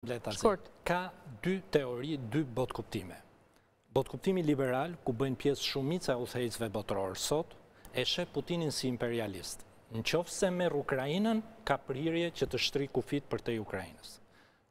Në thelb, ka dy teori, dy botëkuptime. Botëkuptimi liberal, ku bëjnë pjesë shumica e udhëheqësve botërorë sot, e sheh Putinin si imperialist. Në qoftë se merr Ukrainën, ka prirje që të shtrijë kufijtë përtej Ukrainës.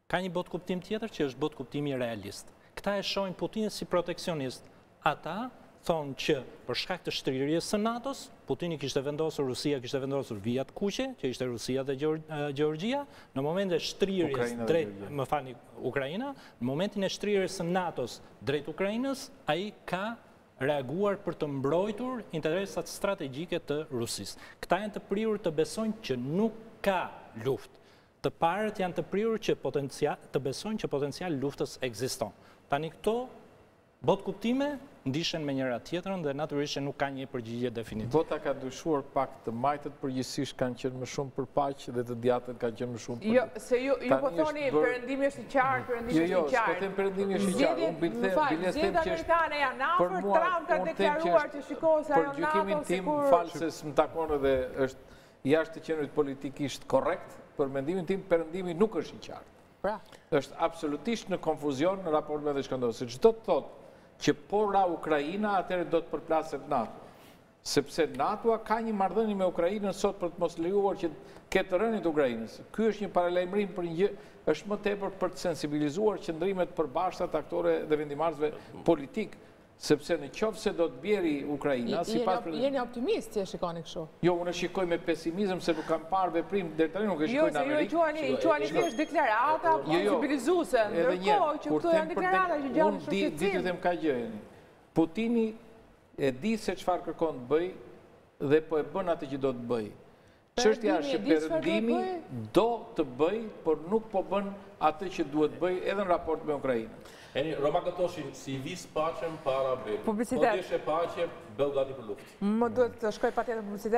Ka një botëkuptim tjetër që është botëkuptimi realist. Këta e shohin Putinin si proteksionist, Ata thonë që për shkak të shtrirjes së NATO-s, Putini kishte vendosur, Rusia kishte vendosur vijat e kuqe, që ishte Rusia dhe Gjeorgjia, në momentin e shtrirjes drejt, më falni, Ukraina, në momentin e shtrirjes së NATO-s drejt Ukrainës, ai ka reaguar për të mbrojtur interesat strategjike të Rusisë. Këta janë të prirur të besojnë që nuk ka luftë. Të parët janë të prirur që potencial, të besojnë që potenciali i luftës ekziston. Tani këto botëkuptime ndeshen me njëra tjetrën dhe natyrisht që nuk ka një përgjigje definitive. Bota ka ndryshuar pak, të majtët përgjithësisht kanë qenë më shumë për paqë dhe të djathtët kanë qenë më shumë për luftë. Jo, se ju po thoni perëndimi është i qartë, perëndimi është i qartë. Jo, jo, s'po them perëndimi është i qartë, unë bile them që është zgjedhjet amerikane janë afër, Trump ka deklaruar që shiko se ajo NATO sikur Për gjykimin tim, fal se s'më takon edhe është jashtë të qenërit politikisht korrekt, për mendimin tim perëndimi nuk është i qartë. Pra, është absolutisht në konfuzion në raport me diçka ndodh. Se ç'do të thotë që po ra Ukraina, atëherë do të përplaset NATO. Sepse NATO-ja ka një marrëdhënie me Ukrainën sot për të mos lejuar që ketë rënie të Ukrainës. Ky është një paralajmërim për një gjë, është më tepër për të sensibilizuar qëndrimet e përbashkëta të aktorëve dhe vendimmarrësve politikë Sepse në qoftë se do të bjerë Ukraina, sipas për... Jeni optimist që e shikoni kështu? Jo, unë e shikoj me pesimizëm, se nuk kam parë veprim, dhe të nuk e shikoj në Amerikë. Jo, se ju i quani thjesht deklarata, po jo, jo. sensibilizuese, ndërkohë që këto janë deklarata që ngjallin shqetësim. Ditëm ka gjëjeni. Putini e di se çfarë kërkon të bëjë, dhe po e bën atë që do të bëjë. Çështja është që Perëndimi do të bëjë, por nuk po bën atë që duhet të bëjë edhe në raport me Ukrainën. Eni, romakët thoshin, si vis pacem para bellum. Po deshe paqe, bëhu gati për luftë. Më duhet të shkoj patjetër në publicitet.